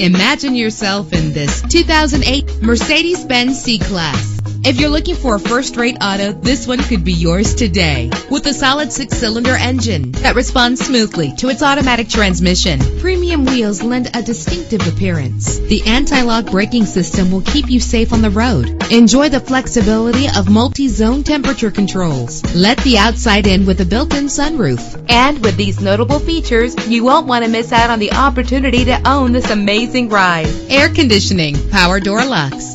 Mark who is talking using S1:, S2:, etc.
S1: Imagine yourself in this 2008 Mercedes-Benz C-Class. If you're looking for a first-rate auto, this one could be yours today. With a solid six-cylinder engine that responds smoothly to its automatic transmission, premium wheels lend a distinctive appearance. The anti-lock braking system will keep you safe on the road. Enjoy the flexibility of multi-zone temperature controls. Let the outside in with a built-in sunroof. And with these notable features, you won't want to miss out on the opportunity to own this amazing ride. Air conditioning, power door locks,